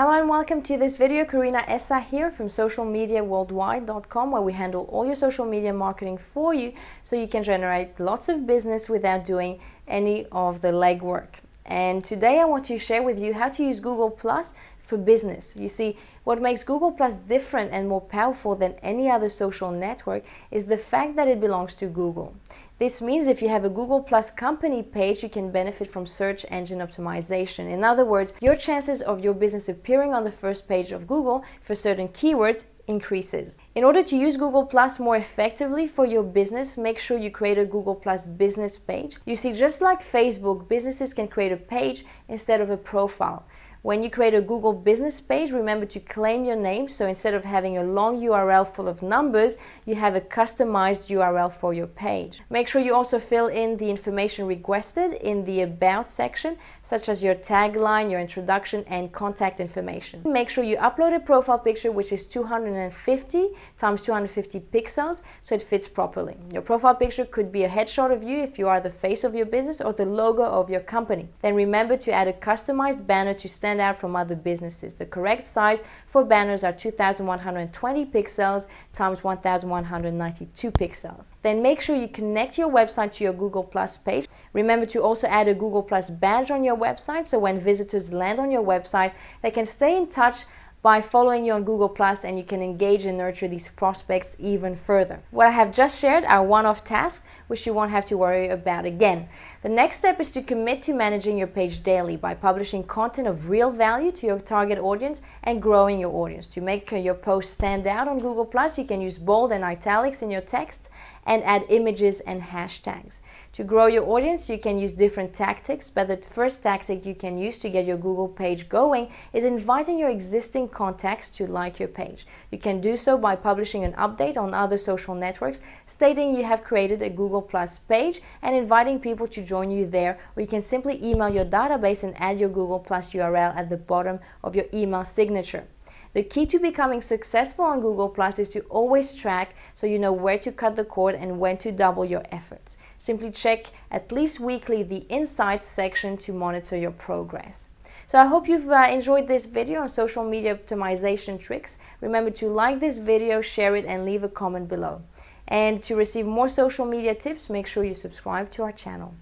Hello and welcome to this video. Corinna Essa here from socialmediaworldwide.com where we handle all your social media marketing for you so you can generate lots of business without doing any of the legwork. And today I want to share with you how to use Google Plus for business. You see, what makes Google Plus different and more powerful than any other social network is the fact that it belongs to Google. This means if you have a Google Plus company page, you can benefit from search engine optimization. In other words, your chances of your business appearing on the first page of Google for certain keywords increases. In order to use Google Plus more effectively for your business, make sure you create a Google Plus business page. You see, just like Facebook, businesses can create a page instead of a profile. When you create a Google business page, remember to claim your name. So instead of having a long URL full of numbers, you have a customized URL for your page. Make sure you also fill in the information requested in the About section, such as your tagline, your introduction, and contact information. Make sure you upload a profile picture which is 250 times 250 pixels so it fits properly. Your profile picture could be a headshot of you if you are the face of your business or the logo of your company. Then remember to add a customized banner to stand stand out from other businesses. The correct size for banners are 2120 pixels times 1192 pixels. Then make sure you connect your website to your Google Plus page. Remember to also add a Google Plus badge on your website so when visitors land on your website, they can stay in touch by following you on Google Plus and you can engage and nurture these prospects even further. What I have just shared are one-off tasks which you won't have to worry about again. The next step is to commit to managing your page daily by publishing content of real value to your target audience and growing your audience. To make your post stand out on Google Plus, you can use bold and italics in your texts and add images and hashtags. To grow your audience, you can use different tactics, but the first tactic you can use to get your Google page going is inviting your existing contacts to like your page. You can do so by publishing an update on other social networks stating you have created a Google Plus page and inviting people to join you there, or you can simply email your database and add your Google Plus URL at the bottom of your email signature. The key to becoming successful on Google Plus is to always track so you know where to cut the cord and when to double your efforts. Simply check at least weekly the Insights section to monitor your progress. So I hope you've uh, enjoyed this video on social media optimization tricks. Remember to like this video, share it and leave a comment below. And to receive more social media tips, make sure you subscribe to our channel.